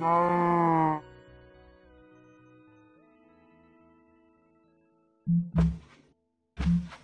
Thank ờ. you.